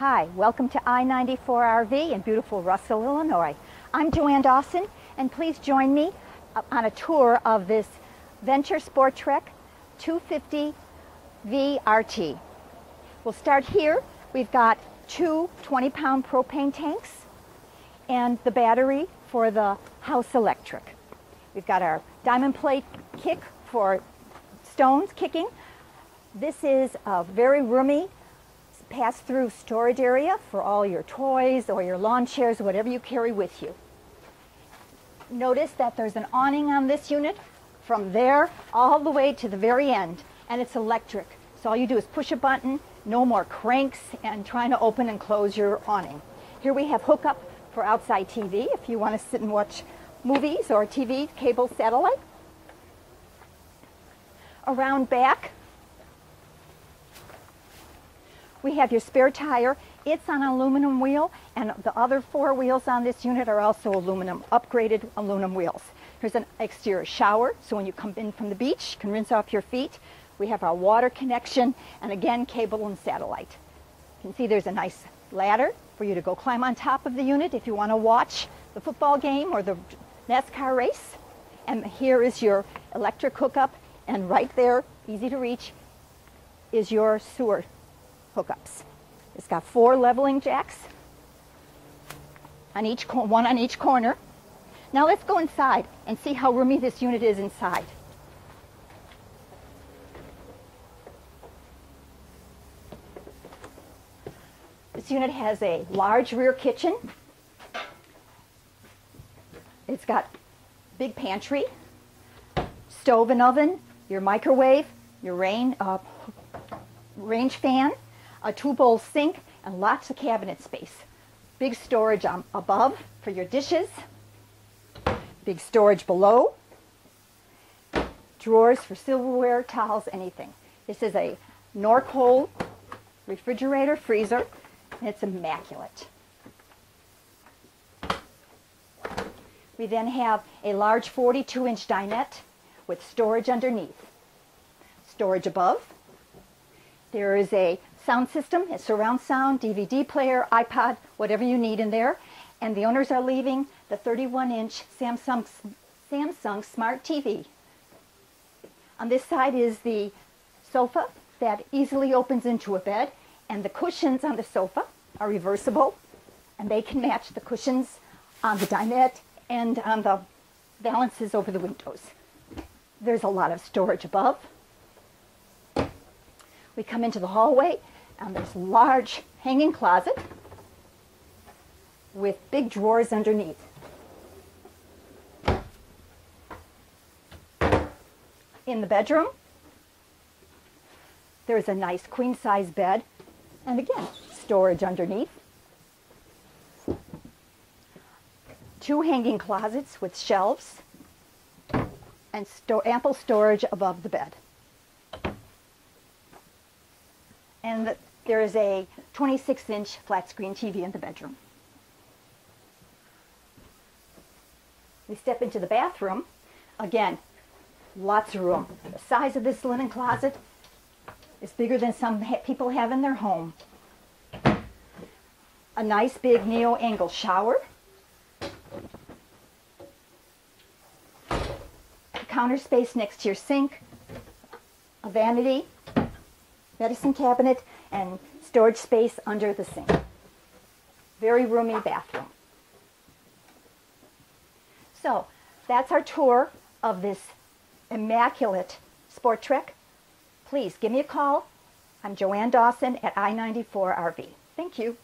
Hi, welcome to I-94RV in beautiful Russell, Illinois. I'm Joanne Dawson, and please join me on a tour of this Venture Sport Trek 250 VRK. We'll start here. We've got two 20-pound propane tanks and the battery for the house electric. We've got our diamond plate kick for stones kicking. This is a very roomy pass-through storage area for all your toys or your lawn chairs, whatever you carry with you. Notice that there's an awning on this unit from there all the way to the very end, and it's electric. So all you do is push a button, no more cranks and trying to open and close your awning. Here we have hookup for outside TV if you want to sit and watch movies or TV, cable, satellite. Around back, we have your spare tire. It's on an aluminum wheel, and the other four wheels on this unit are also aluminum, upgraded aluminum wheels. Here's an exterior shower, so when you come in from the beach, you can rinse off your feet. We have our water connection, and again, cable and satellite. You can see there's a nice ladder for you to go climb on top of the unit if you want to watch the football game or the NASCAR race. And here is your electric hookup, and right there, easy to reach, is your sewer hookups. It's got four leveling jacks on each one on each corner. Now let's go inside and see how roomy this unit is inside. This unit has a large rear kitchen. It's got big pantry, stove and oven, your microwave, your rain, uh, range fan, a two-bowl sink, and lots of cabinet space. Big storage um, above for your dishes, big storage below, drawers for silverware, towels, anything. This is a Norcold refrigerator, freezer, and it's immaculate. We then have a large 42-inch dinette with storage underneath. Storage above. There is a sound system, a surround sound, DVD player, iPod, whatever you need in there. And the owners are leaving the 31-inch Samsung, Samsung Smart TV. On this side is the sofa that easily opens into a bed, and the cushions on the sofa are reversible, and they can match the cushions on the dinette and on the valances over the windows. There's a lot of storage above. We come into the hallway and there's large hanging closet with big drawers underneath. In the bedroom, there's a nice queen size bed and again, storage underneath. Two hanging closets with shelves and sto ample storage above the bed. And the, there is a 26-inch flat screen TV in the bedroom. We step into the bathroom. Again, lots of room. The size of this linen closet is bigger than some ha people have in their home. A nice big neo-angle shower. Counter space next to your sink. A vanity medicine cabinet, and storage space under the sink. Very roomy bathroom. So that's our tour of this immaculate Sport Trek. Please give me a call. I'm Joanne Dawson at I-94RV. Thank you.